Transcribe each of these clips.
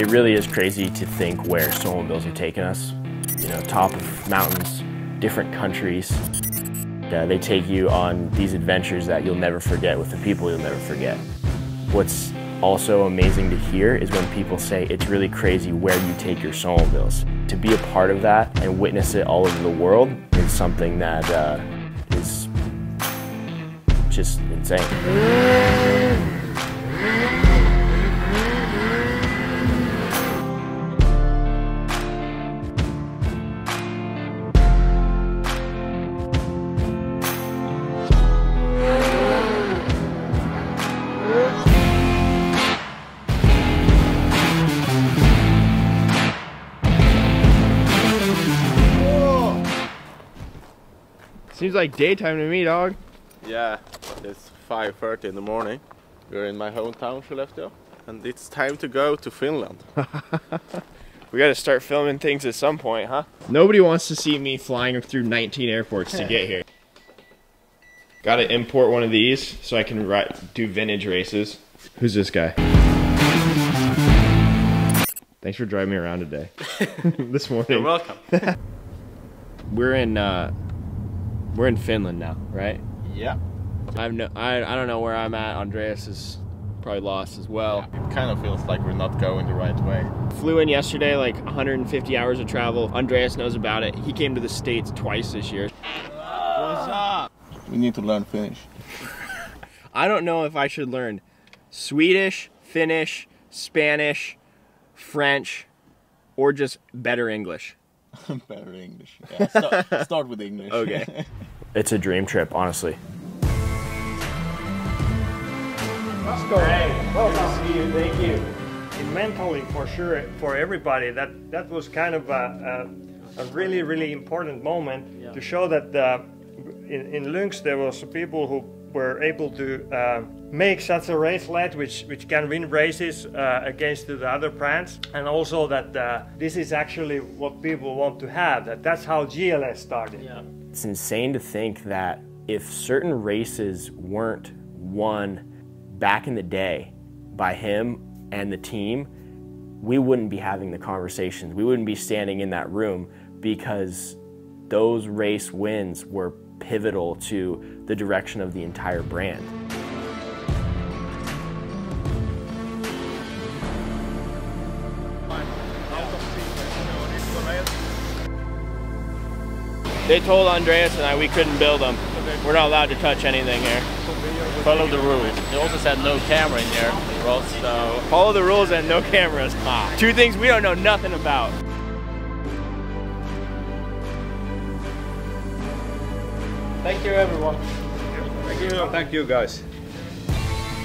It really is crazy to think where snowmobiles have taken us. You know, top of mountains, different countries. Uh, they take you on these adventures that you'll never forget with the people you'll never forget. What's also amazing to hear is when people say it's really crazy where you take your snowmobiles. To be a part of that and witness it all over the world is something that uh, is just insane. Seems like daytime to me, dog. Yeah, it's 5.30 in the morning. We're in my hometown, Skellefteå. And it's time to go to Finland. We gotta start filming things at some point, huh? Nobody wants to see me flying through 19 airports to get here. Gotta import one of these so I can do vintage races. Who's this guy? Thanks for driving me around today. this morning. You're welcome. We're in uh we're in Finland now, right? yeah. I've no I I don't know where I'm at. Andreas is probably lost as well. It kind of feels like we're not going the right way. Flew in yesterday, like 150 hours of travel. Andreas knows about it. He came to the States twice this year. What's up? We need to learn Finnish. I don't know if I should learn Swedish, Finnish, Spanish, French, or just better English. Better English. Yeah, start, start with English. Okay. It's a dream trip, honestly. Let's go. Hey, welcome. see you. Thank you. Mentally, for sure, for everybody, that that was kind of a, a, a really, really important moment to show that uh, in, in Lynx there was some people who were able to uh, make such a race led which which can win races uh, against the other brands, and also that uh, this is actually what people want to have. That that's how GLS started. It's insane to think that if certain races weren't won back in the day by him and the team, we wouldn't be having the conversations. We wouldn't be standing in that room because those race wins were pivotal to the direction of the entire brand. They told Andreas and I we couldn't build them. We're not allowed to touch anything here. Follow the rules. They also said no camera in there, Ross, so... Uh, Follow the rules and no cameras. Ah. Two things we don't know nothing about. Thank you, everyone. Thank you Thank you, guys.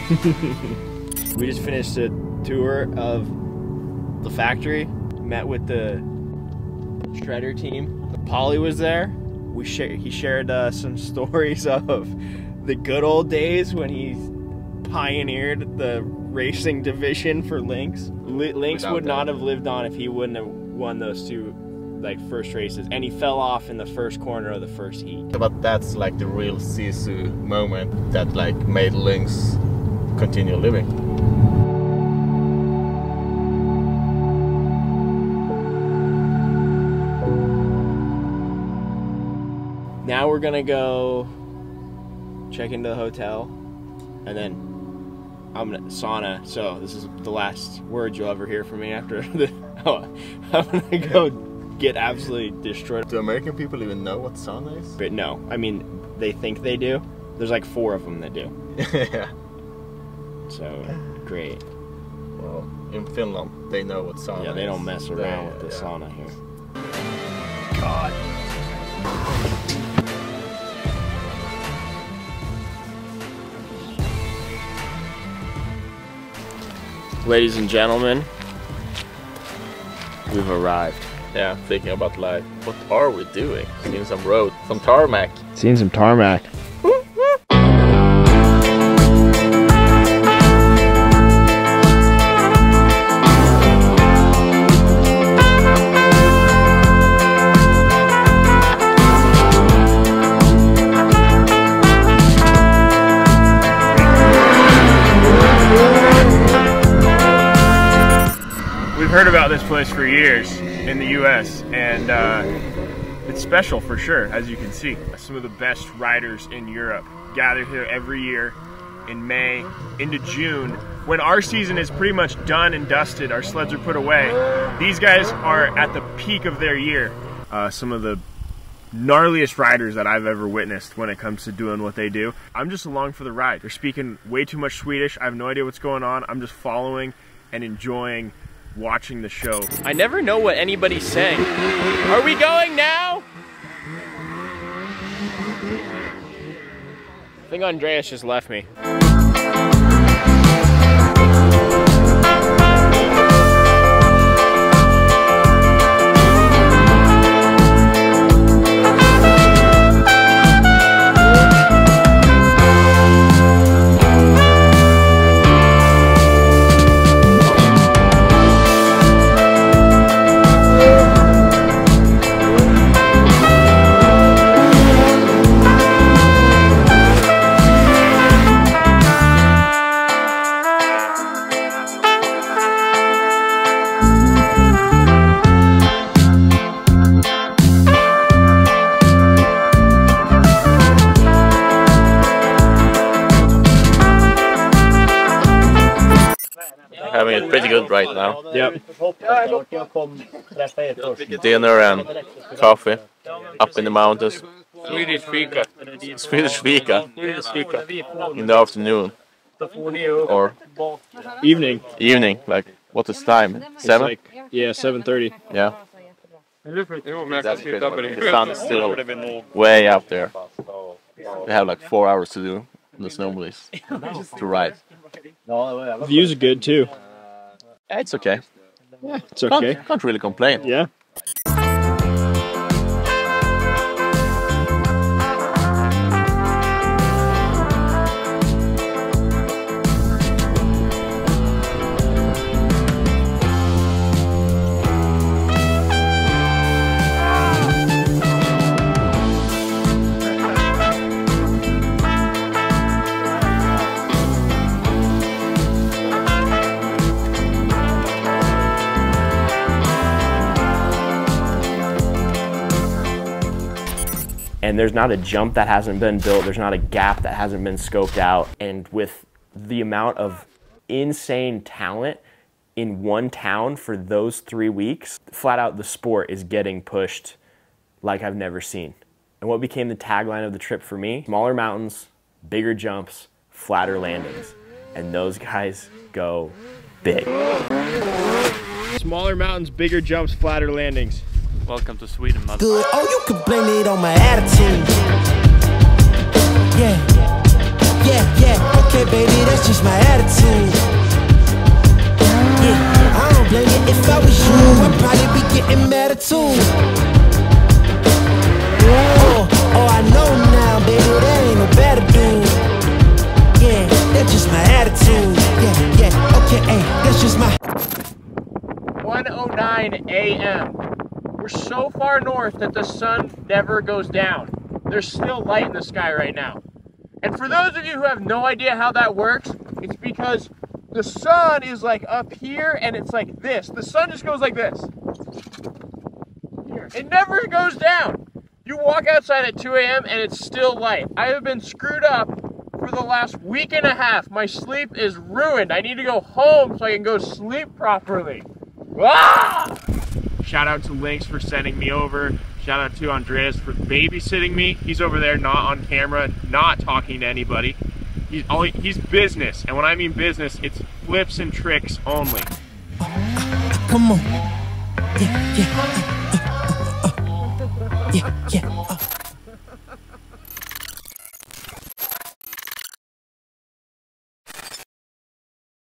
We just finished a tour of the factory. Met with the shredder team. Polly was there. We share, he shared uh, some stories of the good old days when he pioneered the racing division for Lynx. Li- Lynx Without would not have lived on if he wouldn't have won those two like first races, and he fell off in the first corner of the first heat. But that's like the real Sisu moment that like made Lynx continue living. Now we're gonna go check into the hotel, and then I'm gonna sauna. So this is the last word you'll ever hear from me after the. Oh, I'm gonna go get absolutely destroyed. Do American people even know what sauna is? But no, I mean they think they do. There's like four of them that do. yeah. So great. Well, in Finland, they know what sauna is. Yeah, they don't mess around with the yeah. sauna here. God. Ladies and gentlemen, we've arrived. Yeah, thinking about like, what are we doing? Seeing some road, some tarmac. Seeing some tarmac. For years in the U.S. and uh, it's special for sure, as you can see. Some of the best riders in Europe gather here every year in May into June. When our season is pretty much done and dusted, our sleds are put away. These guys are at the peak of their year. Uh, some of the gnarliest riders that I've ever witnessed when it comes to doing what they do. I'm just along for the ride. They're speaking way too much Swedish. I have no idea what's going on. I'm just following and enjoying watching the show. I never know what anybody's saying. Are we going now? I think Andreas just left me. Pretty good right now. Yep. Dinner and coffee up in the mountains. Swedish fika. Swedish fika Swedish fika. in the afternoon or Evening. evening. Like what is time? Seven? Like, yeah, 7:30. Yeah. Jo, men jag kan That's sitta good. The din sun is still way out there. We have like four hours to do in the snowmobile to ride. Views are good too. Yeah, it's okay. Yeah, It's okay. Can't, can't really complain. Yeah. And there's not a jump that hasn't been built, there's not a gap that hasn't been scoped out. And with the amount of insane talent in one town for those three weeks, flat out the sport is getting pushed like I've never seen. And what became the tagline of the trip for me? Smaller mountains, bigger jumps, flatter landings. And those guys go big. Smaller mountains, bigger jumps, flatter landings. Welcome to Sweden, mother. good. Oh, you can blame it on my attitude. Yeah, yeah, yeah. Okay, baby, that's just my attitude. Yeah, I don't blame it. If I was you, I'd probably be getting mad at too. Oh, oh, I know now, baby, there ain't no better dude. Yeah, that's just my attitude. Yeah, yeah. Okay, hey, that's just my. 109 a.m. Far north that the sun never goes down. There's still light in the sky right now. And for those of you who have no idea how that works, it's because the sun is like up here and it's like this. The sun just goes like this. Here. It never goes down. You walk outside at 2 a.m. and it's still light. I have been screwed up for the last week and a half. My sleep is ruined. I need to go home so I can go sleep properly. Ah! Shout out to Lynx for sending me over. Shout out to Andreas for babysitting me. He's over there, not on camera, not talking to anybody. He's all he's business, and when I mean business, it's flips and tricks only. Come on. Yeah, yeah. Uh, uh, uh, uh. Yeah, yeah. Uh.